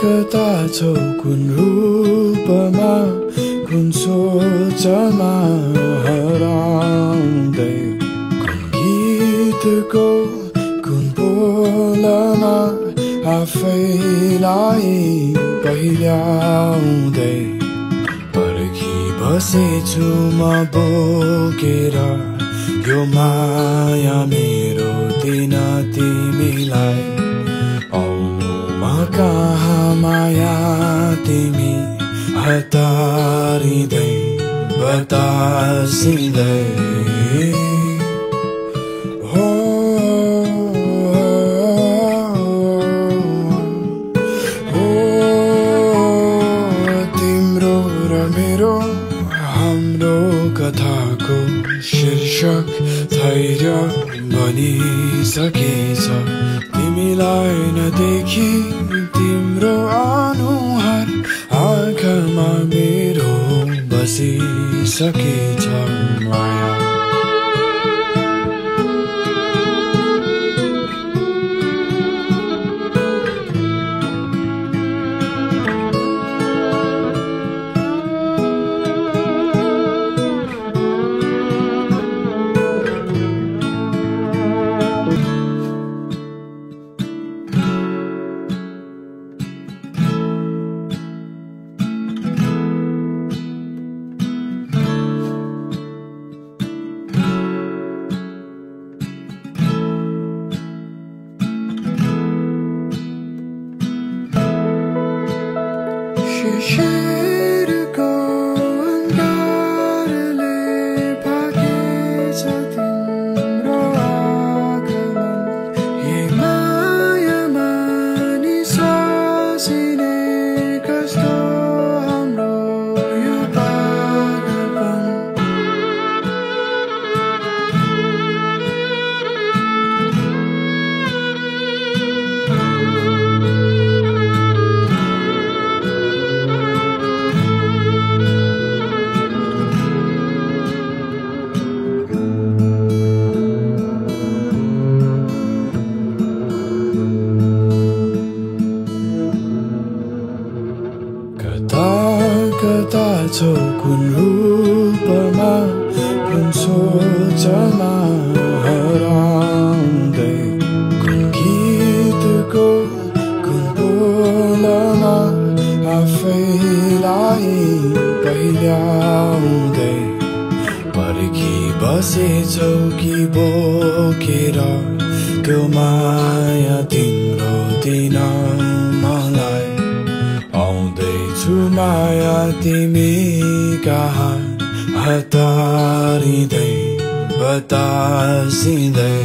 छौ कुन रूपमा कुन सोचमा हराउँदै कुन गीतको कुन बोलमा आफैलाई पहिल्याउँदै पर्खी बसेछु म बोकेर यो माया मेरो दिन तिमीलाई माया तिमी हतारिँदै बतासिँदै। हो तिम्रो र मेरो हाम्रो कथाको शीर्षक धैर्य बनिसकेछ। तिमीलाई नदेखि तिम्रो Kasi sa kitang mga कता छौ कुन रूपमा कुन सोचमा हराउँदै कुन गीतको कुन बोलमा आफैलाई पहिल्याउँदै पर्खी बसेछौ कि बोकेर त्यो माया तिम्रो दिन माया तिमी कहाँ हतारिँदै बतासिँदै।